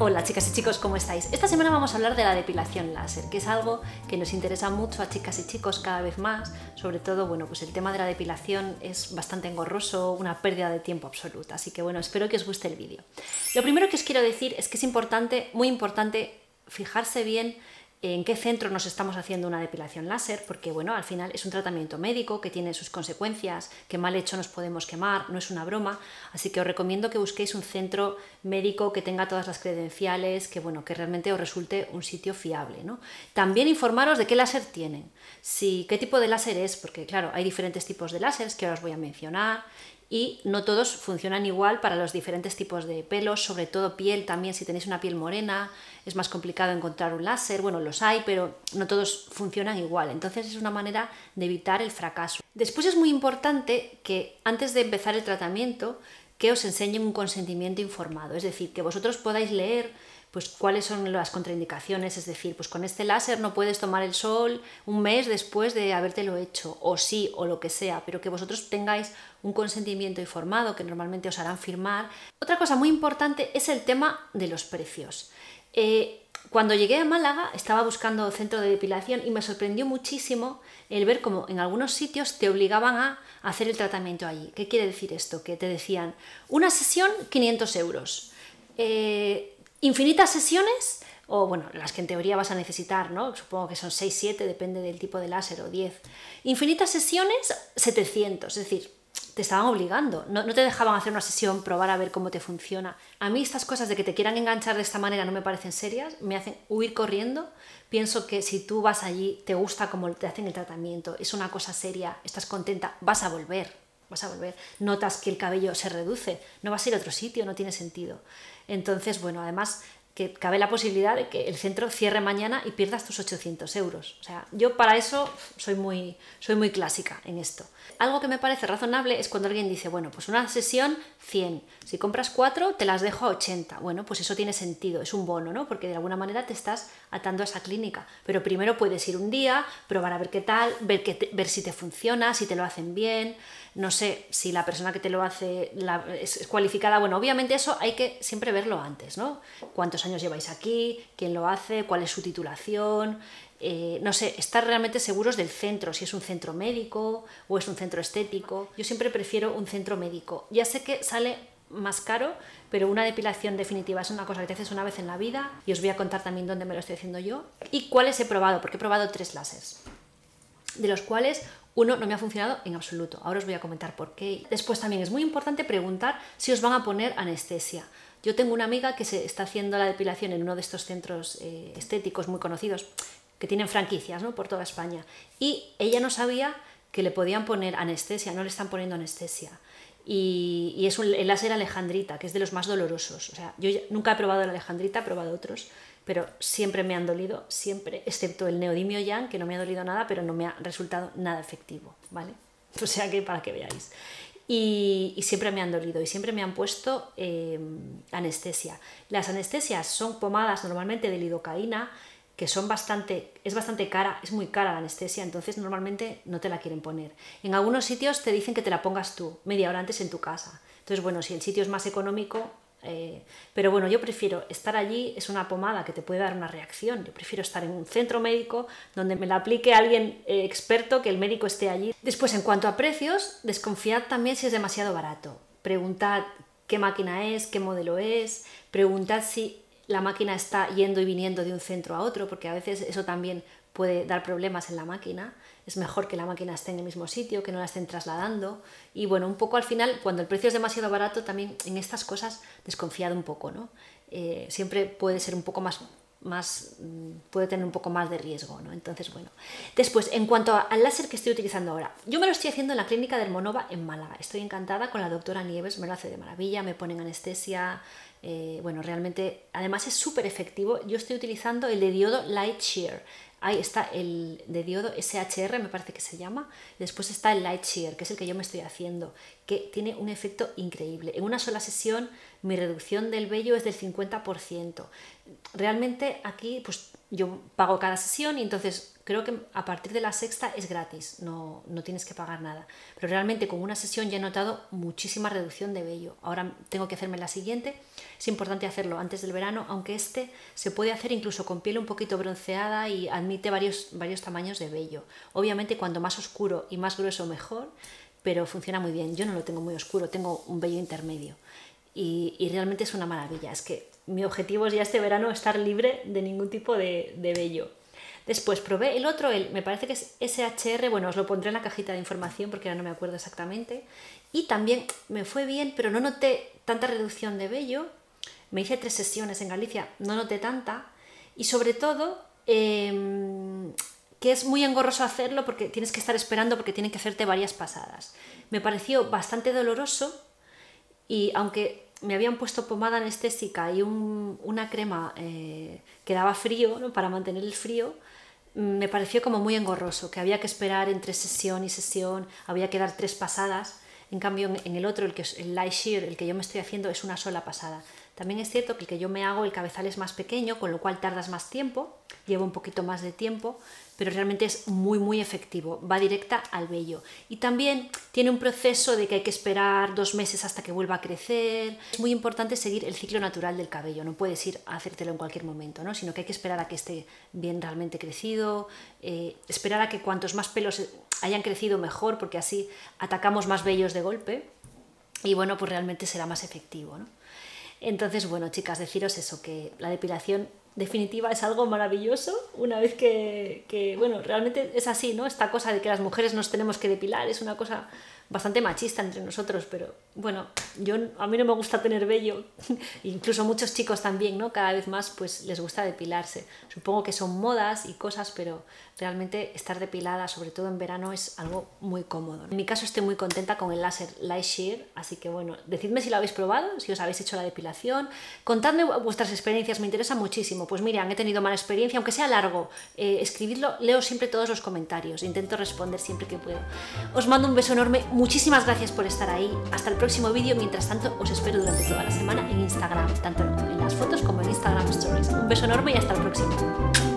Hola chicas y chicos, ¿cómo estáis? Esta semana vamos a hablar de la depilación láser, que es algo que nos interesa mucho a chicas y chicos cada vez más. Sobre todo, bueno, pues el tema de la depilación es bastante engorroso, una pérdida de tiempo absoluta. Así que bueno, espero que os guste el vídeo. Lo primero que os quiero decir es que es importante, muy importante, fijarse bien en qué centro nos estamos haciendo una depilación láser, porque bueno, al final es un tratamiento médico que tiene sus consecuencias, que mal hecho nos podemos quemar, no es una broma, así que os recomiendo que busquéis un centro médico que tenga todas las credenciales, que bueno, que realmente os resulte un sitio fiable. ¿no? También informaros de qué láser tienen, si, qué tipo de láser es, porque claro, hay diferentes tipos de láseres que ahora os voy a mencionar, y no todos funcionan igual para los diferentes tipos de pelos, sobre todo piel también, si tenéis una piel morena es más complicado encontrar un láser, bueno, los hay, pero no todos funcionan igual, entonces es una manera de evitar el fracaso. Después es muy importante que antes de empezar el tratamiento, que os enseñen un consentimiento informado, es decir, que vosotros podáis leer pues cuáles son las contraindicaciones, es decir, pues con este láser no puedes tomar el sol un mes después de habértelo hecho, o sí, o lo que sea, pero que vosotros tengáis un consentimiento informado que normalmente os harán firmar. Otra cosa muy importante es el tema de los precios. Eh, cuando llegué a Málaga estaba buscando centro de depilación y me sorprendió muchísimo el ver cómo en algunos sitios te obligaban a hacer el tratamiento allí. ¿Qué quiere decir esto? Que te decían, una sesión 500 euros. Eh, infinitas sesiones, o bueno, las que en teoría vas a necesitar, ¿no? Supongo que son 6, 7, depende del tipo de láser, o 10. Infinitas sesiones, 700, es decir, te estaban obligando, no, no, te dejaban hacer una sesión, probar a ver cómo te funciona. A mí estas cosas de que te quieran enganchar de esta manera no me parecen serias, me hacen huir corriendo. Pienso que si tú vas allí, te gusta cómo te hacen el tratamiento, es una cosa seria, estás contenta, vas a volver, vas a volver. Notas que el cabello se reduce, no vas a ir a otro sitio, no tiene sentido. Entonces, bueno, además que cabe la posibilidad de que el centro cierre mañana y pierdas tus 800 euros. O sea, yo para eso soy muy, soy muy clásica en esto. Algo que me parece razonable es cuando alguien dice, bueno, pues una sesión 100, si compras 4 te las dejo a 80. Bueno, pues eso tiene sentido, es un bono, ¿no? Porque de alguna manera te estás atando a esa clínica. Pero primero puedes ir un día, probar a ver qué tal, ver, que ver si te funciona, si te lo hacen bien, no sé si la persona que te lo hace es cualificada. Bueno, obviamente eso hay que siempre verlo antes, ¿no? ¿Cuántos años lleváis aquí? ¿Quién lo hace? ¿Cuál es su titulación? Eh, no sé, estar realmente seguros del centro, si es un centro médico o es un centro estético. Yo siempre prefiero un centro médico. Ya sé que sale más caro, pero una depilación definitiva es una cosa que te haces una vez en la vida y os voy a contar también dónde me lo estoy haciendo yo y cuáles he probado, porque he probado tres láseres, de los cuales uno no me ha funcionado en absoluto. Ahora os voy a comentar por qué. Después también es muy importante preguntar si os van a poner anestesia. Yo tengo una amiga que se está haciendo la depilación en uno de estos centros eh, estéticos muy conocidos que tienen franquicias ¿no? por toda España y ella no sabía que le podían poner anestesia, no le están poniendo anestesia. Y, es el láser alejandrita, que es de los más dolorosos. O sea, yo nunca he probado el alejandrita, he probado otros, pero siempre me han dolido, siempre, excepto el neodimio yang, que no me ha dolido nada, pero no me ha resultado nada efectivo, ¿vale? O sea que para que veáis. Y, siempre me han dolido y siempre me han puesto eh, anestesia. Las anestesias son pomadas normalmente de lidocaína, que son bastante, es bastante cara, es muy cara la anestesia, entonces normalmente no te la quieren poner. En algunos sitios te dicen que te la pongas tú, media hora antes en tu casa. Entonces, bueno, si el sitio es más económico, eh, pero bueno, yo prefiero estar allí, es una pomada que te puede dar una reacción. Yo prefiero estar en un centro médico donde me la aplique alguien eh, experto, que el médico esté allí. Después, en cuanto a precios, desconfiad también si es demasiado barato. Preguntad qué máquina es, qué modelo es, preguntad si la máquina está yendo y viniendo de un centro a otro, porque a veces eso también puede dar problemas en la máquina. Es mejor que la máquina esté en el mismo sitio, que no la estén trasladando. Y bueno, un poco al final, cuando el precio es demasiado barato, también en estas cosas desconfiado un poco, ¿no? Eh, siempre puede ser un poco más más mm, puede tener un poco más de riesgo, ¿no? Entonces, bueno. Después, en cuanto al láser que estoy utilizando ahora, yo me lo estoy haciendo en la clínica del Monova en Málaga. Estoy encantada con la doctora Nieves, me lo hace de maravilla, me ponen anestesia, eh, bueno, realmente, además es súper efectivo. Yo estoy utilizando el de diodo Light Shear. Ahí está el de diodo SHR, me parece que se llama. después está el Light Shear, que es el que yo me estoy haciendo, que tiene un efecto increíble. En una sola sesión mi reducción del vello es del 50%. Realmente aquí pues yo pago cada sesión y entonces creo que a partir de la sexta es gratis, no, no, tienes que pagar nada. Pero realmente con una sesión ya he notado muchísima reducción de vello. Ahora tengo que hacerme la siguiente. Es importante hacerlo antes del verano, aunque este se puede hacer incluso con piel un poquito bronceada y admite varios, varios tamaños de vello. Obviamente cuanto más oscuro y más grueso mejor, pero funciona muy bien. Yo no lo tengo muy oscuro, tengo un vello intermedio. Y, y realmente es una maravilla. Es que mi objetivo es ya este verano estar libre de ningún tipo de, de vello. Después probé el otro, el, me parece que es SHR, bueno, os lo pondré en la cajita de información porque ahora no me acuerdo exactamente. Y también me fue bien, pero no noté tanta reducción de vello. Me hice tres sesiones en Galicia, no noté tanta. Y sobre todo, em, que es muy engorroso hacerlo porque tienes que estar esperando porque tienen que hacerte varias pasadas. Me pareció bastante doloroso y aunque me habían puesto pomada anestésica y una crema eh, que daba frío para mantener el frío, mm, me pareció como muy engorroso, que había que esperar entre sesión y sesión, había que dar tres pasadas. En cambio, en el otro, el, que el light shear, el que yo me estoy haciendo, es una sola pasada. También es cierto que el que yo me hago, el cabezal es más pequeño, con lo cual tardas más tiempo, lleva un poquito más de tiempo, pero realmente es muy muy efectivo, va directa al vello. Y también tiene un proceso de que hay que esperar dos meses hasta que vuelva a crecer. Es muy importante seguir el ciclo natural del cabello, no puedes ir a hacértelo en cualquier momento, ¿no? sino que hay que esperar a que esté bien realmente crecido, eh, esperar a que cuantos más pelos hayan crecido mejor, porque así atacamos más vellos de golpe y bueno, pues realmente será más efectivo. Entonces, bueno, chicas, deciros eso, que la depilación definitiva es algo maravilloso una vez que, que, bueno, realmente es así, ¿no? Esta cosa de que las mujeres nos tenemos que depilar es una cosa bastante machista entre nosotros, pero bueno, yo a mí no me gusta tener vello, incluso muchos chicos también, ¿no? Cada vez más pues les gusta depilarse. Supongo que son modas y cosas, pero realmente estar depilada, sobre todo en verano, es algo muy cómodo. En mi caso estoy muy contenta con el láser Light Shear, así que bueno, decidme si lo habéis probado, si os habéis hecho la depilación, contadme vuestras experiencias, me interesa muchísimo. Pues miren, he tenido mala experiencia, aunque sea largo, eh, escribidlo, leo siempre todos los comentarios, intento responder siempre que puedo. Os mando un beso enorme, muchísimas gracias por estar ahí, hasta el próximo vídeo, mientras tanto os espero durante toda la semana en Instagram, tanto en las fotos como en Instagram Stories. Un beso enorme y hasta el próximo.